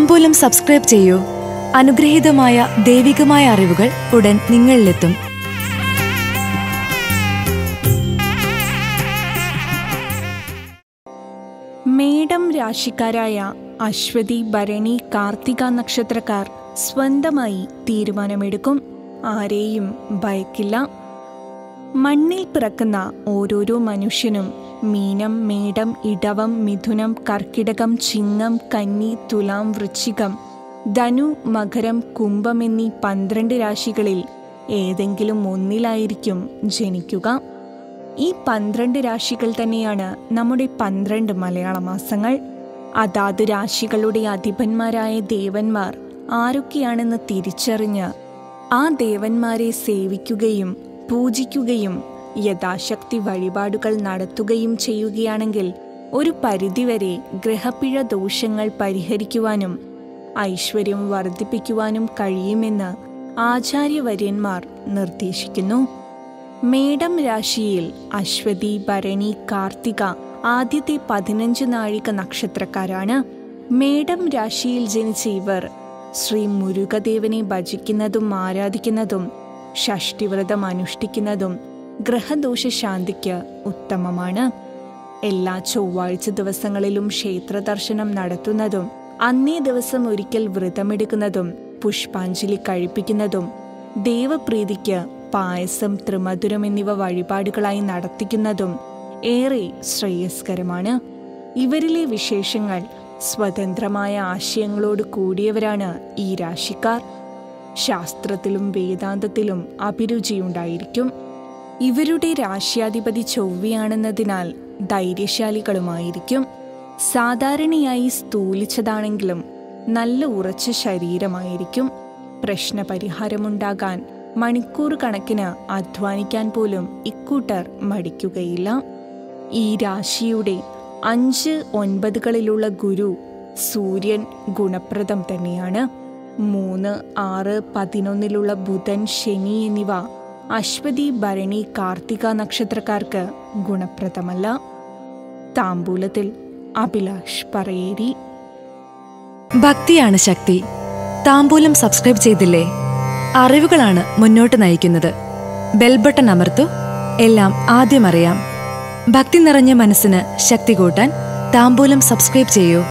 താമ്പൂലം subscribe ചെയ്യൂ. അനുഗ്രഹീതമായ ദൈവികമായ അറിവുകൾ ഉടൻ നിങ്ങളിലെത്തും. മേടം രാശിക്കാരായ അശ്വതി ഭരണി കാർത്തിക നക്ഷത്രക്കാർ സ്വന്തമായി തീരുമാനമെടുക്കും. ആരെയും ഭയക്കില്ല. മണ്ണിൽ പിറക്കുന്ന ഓരോരോ മനുഷ്യനും മീനം മേടം ഇടവം മിഥുനം കർക്കിടകം ചിങ്ങം കന്നി തുലാം വൃശ്ചികം ധനു മകരം കുംഭം എന്നീ പന്ത്രണ്ട് രാശികളിൽ ഏതെങ്കിലും ഒന്നിലായിരിക്കും ജനിക്കുക. ഈ പന്ത്രണ്ട് രാശികൾ തന്നെയാണ് നമ്മുടെ പന്ത്രണ്ട് മലയാള മാസങ്ങൾ. അതാത് രാശികളുടെ അധിപന്മാരായ ദേവന്മാർ ആരൊക്കെയാണെന്ന് തിരിച്ചറിഞ്ഞ് ആ ദേവന്മാരെ സേവിക്കുകയും പൂജിക്കുകയും യഥാശക്തി വഴിപാടുകൾ നടത്തുകയും ചെയ്യുകയാണെങ്കിൽ ഒരു പരിധിവരെ ഗ്രഹപ്പിഴ ദോഷങ്ങൾ പരിഹരിക്കുവാനും ഐശ്വര്യം വർദ്ധിപ്പിക്കുവാനും കഴിയുമെന്ന് ആചാര്യവര്യന്മാർ നിർദ്ദേശിക്കുന്നു. മേടം രാശിയിൽ അശ്വതി ഭരണി കാർത്തിക ആദ്യത്തെ പതിനഞ്ച് നാഴിക നക്ഷത്രക്കാരാണ്. മേടം രാശിയിൽ ജനിച്ച ഇവർ ശ്രീ മുരുകദേവനെ ഭജിക്കുന്നതും ആരാധിക്കുന്നതും ഷഷ്ടിവ്രതം അനുഷ്ഠിക്കുന്നതും ഗ്രഹദോഷ ശാന്തിക്ക് ഉത്തമമാണ്. എല്ലാ ചൊവ്വാഴ്ച ദിവസങ്ങളിലും ക്ഷേത്ര ദർശനം നടത്തുന്നതും അന്നേ ദിവസം ഒരിക്കൽ വ്രതമെടുക്കുന്നതും പുഷ്പാഞ്ജലി കഴിപ്പിക്കുന്നതും ദേവപ്രീതിക്ക് പായസം ത്രിമധുരം എന്നിവ വഴിപാടുകളായി നടത്തിക്കുന്നതും ഏറെ ശ്രേയസ്കരമാണ്. ഇവരിലെ വിശേഷങ്ങൾ സ്വതന്ത്രമായ ആശയങ്ങളോട് കൂടിയവരാണ് ഈ രാശിക്കാർ. ശാസ്ത്രത്തിലും വേദാന്തത്തിലും അഭിരുചിയുണ്ടായിരിക്കും. ഇവരുടെ രാശ്യാധിപതി ചൊവ്വയാണെന്നതിനാൽ ധൈര്യശാലികളുമായിരിക്കും. സാധാരണയായി സ്ഥൂലിച്ചതാണെങ്കിലും നല്ല ഉറച്ച ശരീരമായിരിക്കും. പ്രശ്നപരിഹാരമുണ്ടാകാൻ മണിക്കൂർ കണക്കിന് അധ്വാനിക്കാൻ പോലും ഇക്കൂട്ടർ മടിക്കുകയില്ല. ഈ രാശിയുടെ അഞ്ച് ഒൻപതുകളിലുള്ള ഗുരു സൂര്യൻ ഗുണപ്രദം തന്നെയാണ്. മൂന്ന് ആറ് പതിനൊന്നിലുള്ള ബുധൻ ശനി എന്നിവ അശ്വതി ഭരണി കാർത്തിക നക്ഷത്രക്കാർക്ക് ഗുണപ്രദമല്ല. താമ്പൂലത്തിൽ അഭിലാഷ് പറയേരി. ഭക്തിയാണ് ശക്തി. താമ്പൂലം സബ്സ്ക്രൈബ് ചെയ്തില്ലേ? അറിവുകളാണ് മുന്നോട്ട് നയിക്കുന്നത്. ബെൽബട്ടൺ അമർത്തു. എല്ലാം ആദ്യം അറിയാം. ഭക്തി നിറഞ്ഞ മനസ്സിന് ശക്തി കൂട്ടാൻ താമ്പൂലം സബ്സ്ക്രൈബ് ചെയ്യൂ.